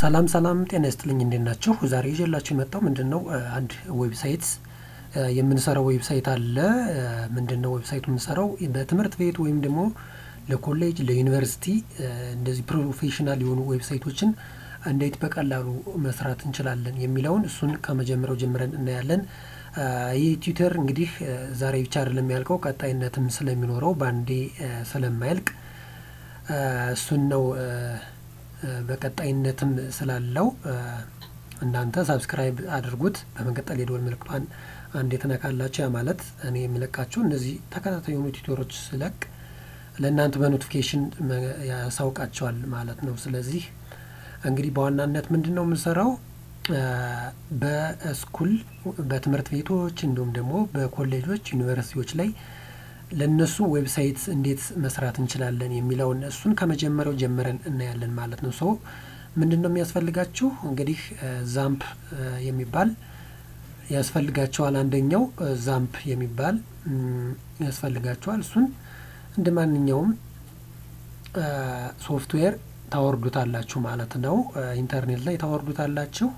ሰላም ሰላም ጤና ይስጥልኝ እንዴት ናችሁ? ዛሬ ይዤላችሁ የመጣው ምንድን ነው አንድ website የምንሰራው website አለ። ምንድን ነው website ኡ የምንሰራው በትምህርት ቤት ወይም ደግሞ ለኮሌጅ ለዩኒቨርሲቲ እንደዚህ professional የሆኑ website ኦችን እንዴት በቀላሉ መስራት እንችላለን የሚለውን እሱን ከመጀመሪያው ጀምረን እናያለን። ይህ tutor እንግዲህ ዛሬ ብቻ አይደለም የሚያልቀው ቀጣይነትም ስለሚኖረው በአንዴ ስለማያልቅ እሱን ነው በቀጣይነትም ስላለው እናንተ subscribe አድርጉት። በመቀጠል የደወል ምልክቷን አንድ የተነካላችሁ ያ ማለት እኔ የምለቃቸው እነዚህ ተከታታይ የሆኑ tutor ኦች ስለቅ ለእናንተ በ notification ያሳውቃቸዋል ማለት ነው። ስለዚህ እንግዲህ በዋናነት ምንድን ነው የምንሰራው በ school በትምህርት ቤቶች እንዲሁም ደግሞ በኮሌጆች ዩኒቨርሲቲዎች ላይ ለእነሱ website እንዴት መስራት እንችላለን የሚለውን እሱን ከመጀመሪያው ጀምረን እናያለን ማለት ነው። so ምንድን ነው የሚያስፈልጋችሁ እንግዲህ XAMPP የሚባል ያስፈልጋቸዋል። አንደኛው XAMPP የሚባል ያስፈልጋቸዋል። እሱን እንደ ማንኛውም ሶፍትዌር ታወርዱታላችሁ ማለት ነው። ኢንተርኔት ላይ ታወርዱታላችሁ።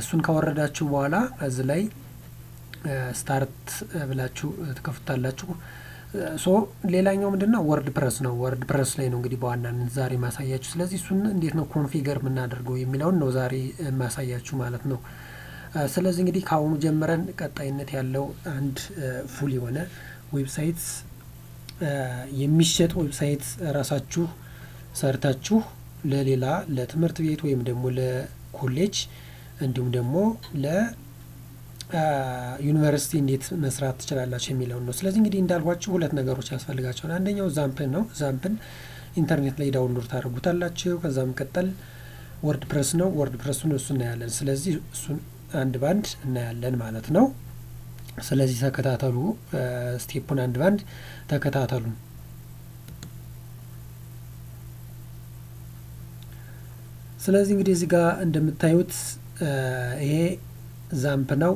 እሱን ካወረዳችሁ በኋላ እዚህ ላይ start ብላችሁ ትከፍታላችሁ። so ሌላኛው ምንድን ነው WordPress ነው። WordPress ላይ ነው እንግዲህ በዋናነት ዛሬ ማሳያችሁ። ስለዚህ እሱን እንዴት ነው configure የምናደርገው የሚለውን ነው ዛሬ ማሳያችሁ ማለት ነው። ስለዚህ እንግዲህ ከአሁኑ ጀምረን ቀጣይነት ያለው አንድ full የሆነ website የሚሸጥ website ራሳችሁ ሰርታችሁ ለሌላ ለትምህርት ቤት ወይም ደግሞ ለኮሌጅ እንዲሁም ደግሞ ለዩኒቨርሲቲ እንዴት መስራት ትችላላችሁ የሚለውን ነው። ስለዚህ እንግዲህ እንዳልኳችሁ ሁለት ነገሮች ያስፈልጋቸዋል። አንደኛው XAMPP ን ነው። XAMPP ን ኢንተርኔት ላይ download ታደርጉታላችሁ። ከዛ መቀጠል WordPress ነው። WordPress ኡን እሱ እናያለን። ስለዚህ እሱን አንድ ባንድ እናያለን ማለት ነው። ስለዚህ ተከታተሉ። step ኡን አንድ ባንድ ተከታተሉ። ስለዚህ እንግዲህ እዚህ ጋር እንደምታዩት ይሄ XAMPP ነው።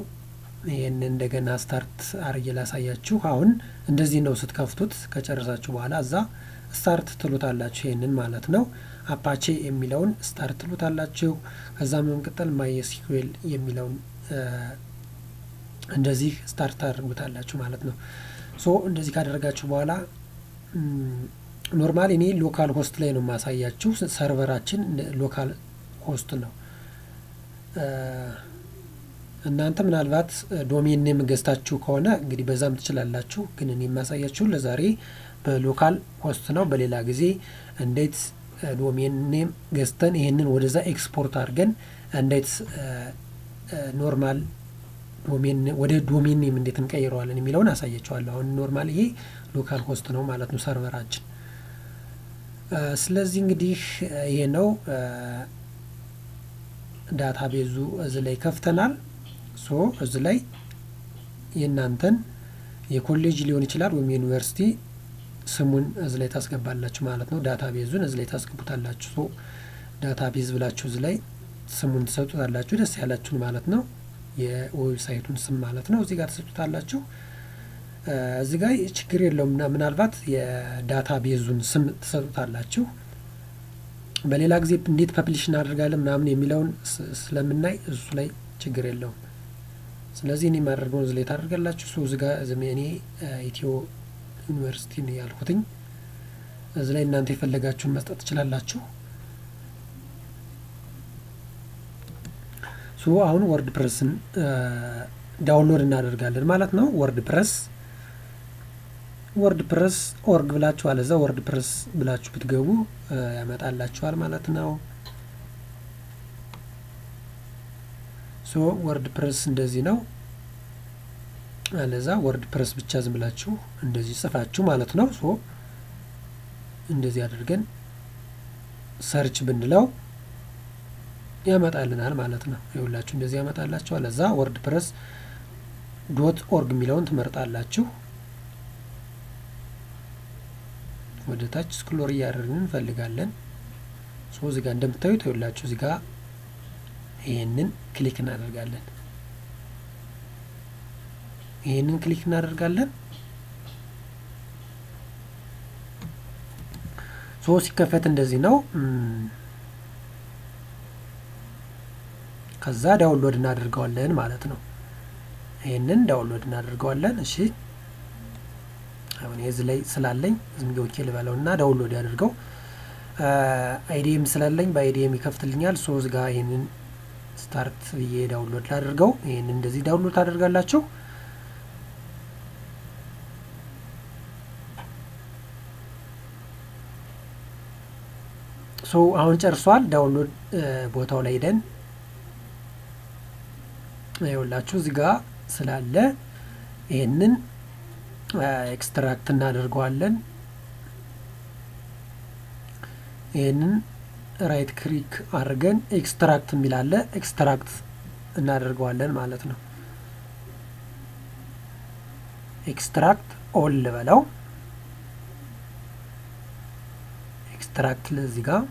ይህን እንደገና start አርጌ ላሳያችሁ። አሁን እንደዚህ ነው ስትከፍቱት። ከጨረሳችሁ በኋላ እዛ start ትሉታላችሁ። ይህንን ማለት ነው። Apache የሚለውን start ትሉታላችሁ። ከዛ በመቀጠል MySQL የሚለውን እንደዚህ start ታደርጉታላችሁ ማለት ነው። so እንደዚህ ካደረጋችሁ በኋላ normal እኔ localhost ላይ ነው የማሳያችሁ። server አችን localhost ነው። እናንተ ምናልባት domain name ገዝታችሁ ከሆነ እንግዲህ በዛም ትችላላችሁ። ግን እኔ የማሳያችሁ ለዛሬ በ localhost ነው። በሌላ ጊዜ እንዴት domain name ገዝተን ይሄንን ወደዛ ኤክስፖርት አድርገን እንዴት normal ወደ domain name እንዴት እንቀይረዋለን የሚለውን አሳያችኋለሁ። አሁን normal ይሄ localhost ነው ማለት ነው server አችን። ስለዚህ እንግዲህ ይሄ ነው database ኡ እዚህ ላይ ከፍተናል። so እዚህ ላይ የእናንተን የኮሌጅ ሊሆን ይችላል ወይም የዩኒቨርሲቲ ስሙን እዚህ ላይ ታስገባላችሁ ማለት ነው። database ኡን እዚህ ላይ ታስገቡታላችሁ። so database ብላችሁ እዚህ ላይ ስሙን ትሰጡታላችሁ፣ ደስ ያላችሁን ማለት ነው። የ website ኡን ስም ማለት ነው። እዚህ ጋር ትሰጡታላችሁ። እዚህ ጋር ችግር የለውም። ምናልባት የ database ኡን ስም ትሰጡታላችሁ። በሌላ ጊዜ እንዴት publish እናደርጋለን ምናምን የሚለውን ስለምናይ እሱ ላይ ችግር የለውም። ስለዚህ እኔ የማደርገውን እዚህ ላይ ታደርጋላችሁ። so ጋር እኔ ኢትዮ ዩኒቨርሲቲ ያልኩትኝ። እዚህ ላይ እናንተ የፈለጋችሁን መስጠት ትችላላችሁ። so አሁን WordPress ን download እናደርጋለን ማለት ነው። WordPress WordPress org ብላችሁ አለዛ WordPress ብላችሁ ብትገቡ ያመጣላችኋል ማለት ነው። so WordPress እንደዚህ ነው። አለዛ WordPress ብቻ ዝም ብላችሁ እንደዚህ ጽፋችሁ ማለት ነው። so እንደዚህ አድርገን search ብንለው ያመጣልናል ማለት ነው። ይኸውላችሁ እንደዚህ ያመጣላችኋል። እዛ WordPress dot org የሚለውን ትመርጣላችሁ። ወደ ታች scroll እያደረግን እንፈልጋለን። so እዚህ ጋር እንደምታዩት ይኸውላችሁ እዚህ ጋር ይሄንን click እናደርጋለን። ይሄንን click እናደርጋለን። so ሲከፈት እንደዚህ ነው። ከዛ download እናደርገዋለን ማለት ነው። ይህንን download እናደርገዋለን። እሺ አሁን እዚህ ላይ ስላለኝ ዝም ልበለው እና download ያደርገው። IDM ስላለኝ በ IDM ይከፍትልኛል። so እዚህ ጋር ይህንን start ብዬ download ላደርገው። ይህንን እንደዚህ download ታደርጋላችሁ። so አሁን ጨርሷል። download ቦታው ላይ ሄደን ይኸውላችሁ እዚህ ጋር ስላለ ይህንን extract እናደርገዋለን። ይህንን right click አድርገን extract የሚል አለ extract እናደርገዋለን ማለት ነው። extract all ልበለው። extract እዚህ ጋር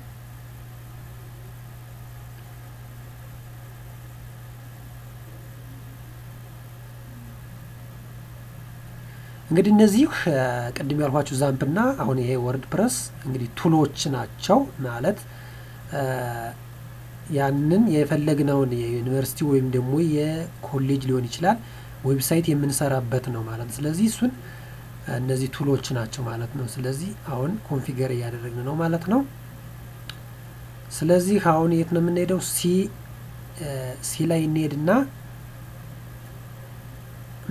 እንግዲህ እነዚህ ቅድም ያልኳችሁ XAMPP ና አሁን ይሄ WordPress እንግዲህ tool ኦች ናቸው ማለት ያንን የፈለግነውን የዩኒቨርሲቲ ወይም ደግሞ የኮሌጅ ሊሆን ይችላል website የምንሰራበት ነው ማለት ነው። ስለዚህ እሱን እነዚህ tool ኦች ናቸው ማለት ነው። ስለዚህ አሁን configure እያደረግን ነው ማለት ነው። ስለዚህ አሁን የት ነው የምንሄደው? C C ላይ እንሄድና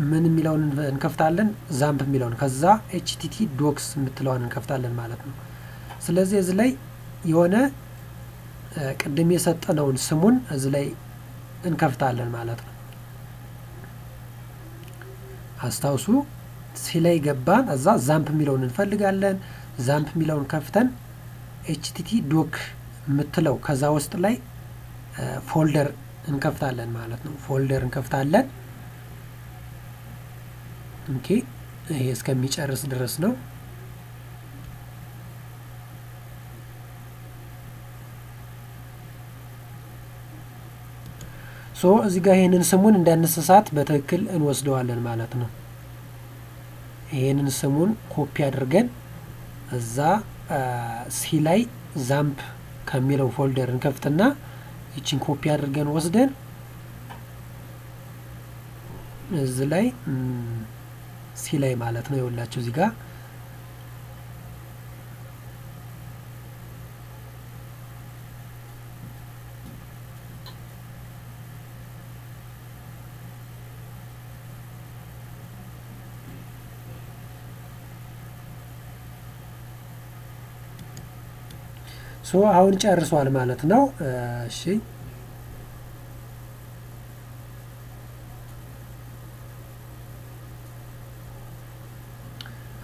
ምን የሚለውን እንከፍታለን? XAMPP የሚለውን ከዛ htdocs የምትለዋን እንከፍታለን ማለት ነው። ስለዚህ እዚህ ላይ የሆነ ቅድም የሰጠነውን ስሙን እዚህ ላይ እንከፍታለን ማለት ነው። አስታውሱ C ላይ ገባን። እዛ XAMPP የሚለውን እንፈልጋለን። XAMPP የሚለውን ከፍተን htdoc የምትለው ከዛ ውስጥ ላይ folder እንከፍታለን ማለት ነው። folder እንከፍታለን። okay ይሄ እስከሚጨርስ ድረስ ነው። so እዚህ ጋር ይሄንን ስሙን እንዳንሳሳት በትክክል እንወስደዋለን ማለት ነው። ይሄንን ስሙን ኮፒ አድርገን እዛ C ላይ XAMPP ከሚለው folder እንከፍትና ይችን ኮፒ አድርገን ወስደን እዚህ ላይ C ላይ ማለት ነው ይኸውላችሁ እዚህ ጋር so አሁን ጨርሷል ማለት ነው። እሺ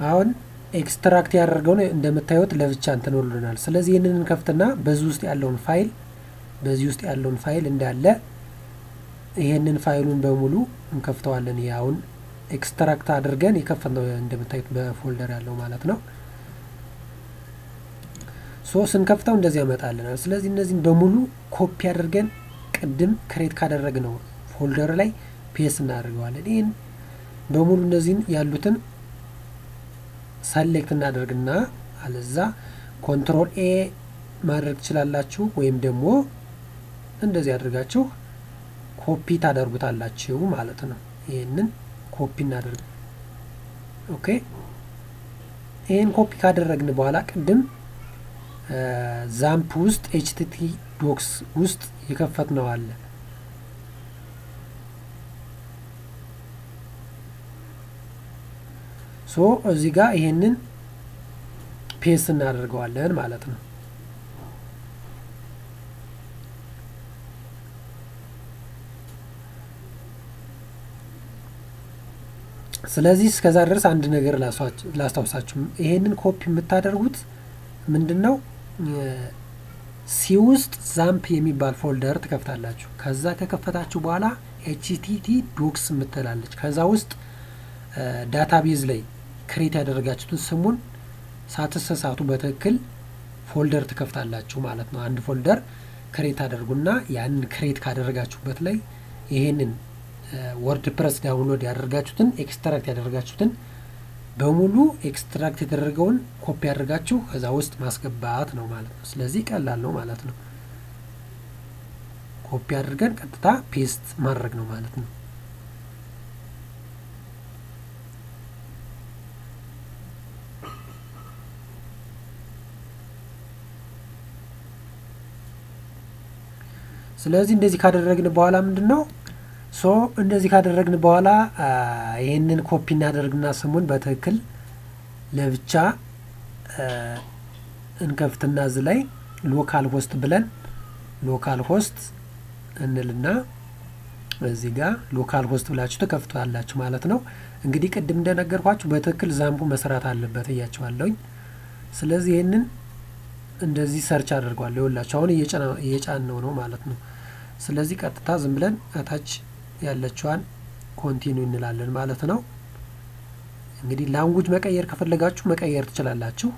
አሁን extract ያደርገውን እንደምታዩት ለብቻ እንትን ብሎናል። ስለዚህ ይህንን እንከፍትና በዚህ ውስጥ ያለውን ፋይል በዚህ ውስጥ ያለውን ፋይል እንዳለ ይሄንን ፋይሉን በሙሉ እንከፍተዋለን። ይህ አሁን extract አድርገን የከፈትነው እንደምታዩት በ folder ያለው ማለት ነው። so ስንከፍተው እንደዚህ ያመጣልናል። ስለዚህ እነዚህን በሙሉ ኮፒ አድርገን ቅድም create ካደረግነው folder ላይ paste እናደርገዋለን። ይህን በሙሉ እነዚህን ያሉትን select እናደርግና አለዛ control A ማድረግ ትችላላችሁ፣ ወይም ደግሞ እንደዚህ አድርጋችሁ ኮፒ ታደርጉታላችሁ ማለት ነው። ይህንን ኮፒ እናደርግ። okay ይህን ኮፒ ካደረግን በኋላ ቅድም XAMPP ውስጥ htdocs ውስጥ የከፈትነው አለ so እዚህ ጋር ይሄንን paste እናደርገዋለን ማለት ነው። ስለዚህ እስከዛ ድረስ አንድ ነገር ላስታውሳችሁ። ይሄንን ኮፒ የምታደርጉት ምንድን ነው? C ውስጥ XAMPP የሚባል folder ትከፍታላችሁ። ከዛ ከከፈታችሁ በኋላ htdocs የምትላለች ከዛ ውስጥ database ላይ create ያደረጋችሁትን ስሙን ሳትሳሳቱ በትክክል folder ትከፍታላችሁ ማለት ነው። አንድ folder create አደርጉና ያንን create ካደረጋችሁበት ላይ ይሄንን WordPress download ያደረጋችሁትን extract ያደረጋችሁትን በሙሉ extract የተደረገውን ኮፒ አድርጋችሁ ከዛ ውስጥ ማስገባት ነው ማለት ነው። ስለዚህ ቀላል ነው ማለት ነው። ኮፒ አድርገን ቀጥታ paste ማድረግ ነው ማለት ነው። ስለዚህ እንደዚህ ካደረግን በኋላ ምንድን ነው so እንደዚህ ካደረግን በኋላ ይህንን ኮፒ እናደርግና ስሙን በትክክል ለብቻ እንከፍትና እዚህ ላይ localhost ብለን localhost እንልና እዚህ ጋር localhost ብላችሁ ተከፍቷላችሁ ማለት ነው። እንግዲህ ቅድም እንደነገርኳችሁ በትክክል XAMPP ኡ መስራት አለበት እያቸዋለሁኝ። ስለዚህ ይህንን እንደዚህ search አድርጓለሁ። ይኸውላችሁ አሁን እየጫነው ነው ማለት ነው። ስለዚህ ቀጥታ ዝም ብለን እታች ያለችዋን continue እንላለን ማለት ነው። እንግዲህ language መቀየር ከፈለጋችሁ መቀየር ትችላላችሁ።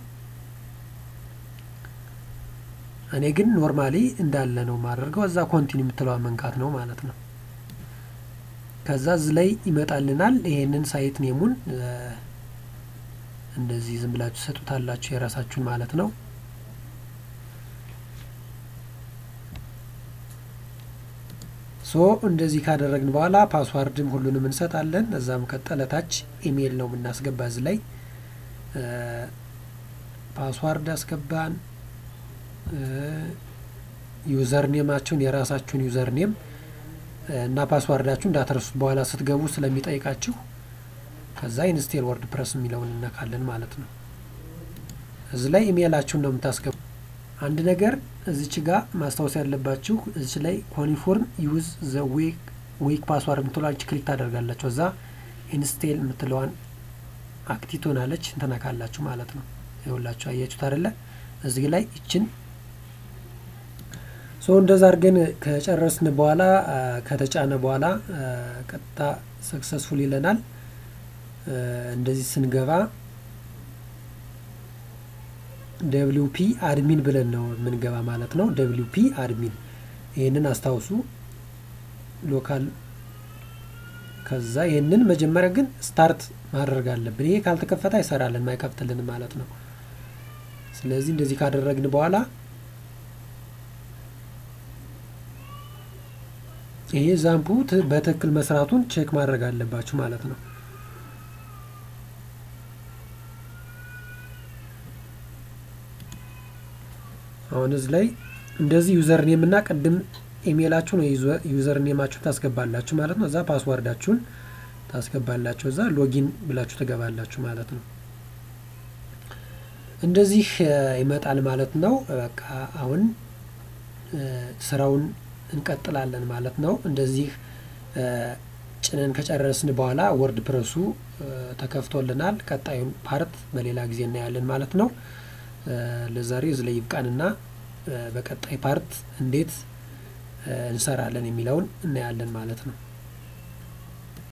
እኔ ግን normally እንዳለ ነው የማደርገው። እዛ continue የምትለዋ መንካት ነው ማለት ነው። ከዛ እዚህ ላይ ይመጣልናል። ይሄንን site name ኡን እንደዚህ ዝም ብላችሁ ትሰጡታላችሁ የራሳችሁን ማለት ነው። so እንደዚህ ካደረግን በኋላ password ም ሁሉንም እንሰጣለን። እዛም ቀጠለታች ኢሜይል ነው የምናስገባ። እዚህ ላይ password አስገባን። user name ኣችሁን የራሳችሁን user name እና password ኣችሁ እንዳትረሱት በኋላ ስትገቡ ስለሚጠይቃችሁ። ከዛ install WordPress የሚለውን እነካለን ማለት ነው። እዚህ ላይ ኢሜይላችሁን ነው የምታስገቡ። አንድ ነገር እዚች ጋር ማስታወስ ያለባችሁ እዚች ላይ confirm use the weak password የምትለዋን click ታደርጋላችሁ። እዛ install የምትለዋን active ትሆናለች እንትነካላችሁ ማለት ነው። ይኸውላችሁ አያችሁት አይደለ? እዚህ ላይ ይችን so እንደዛ አድርገን ከጨረስን በኋላ ከተጫነ በኋላ ቀጥታ successful ይለናል። እንደዚህ ስንገባ wp admin ብለን ነው የምንገባ ማለት ነው። wp admin ይህንን አስታውሱ። local ከዛ ይህንን መጀመሪያ ግን start ማድረግ አለብን። ይሄ ካልተከፈተ አይሰራልን አይከፍትልንም ማለት ነው። ስለዚህ እንደዚህ ካደረግን በኋላ ይሄ XAMPP ኡ በትክክል መስራቱን check ማድረግ አለባችሁ ማለት ነው። አሁን እዚህ ላይ እንደዚህ user name እና ቅድም email ኣችሁን user name ኣችሁን ታስገባላችሁ ማለት ነው። እዛ password ኣችሁን ታስገባላችሁ። እዛ login ብላችሁ ትገባላችሁ ማለት ነው። እንደዚህ ይመጣል ማለት ነው። በቃ አሁን ስራውን እንቀጥላለን ማለት ነው። እንደዚህ ጭነን ከጨረስን በኋላ WordPress ኡ ተከፍቶልናል። ቀጣዩን part በሌላ ጊዜ እናያለን ማለት ነው። ለዛሬ እዚህ ላይ ይብቃንና በቀጣይ part እንዴት እንሰራለን የሚለውን እናያለን ማለት ነው።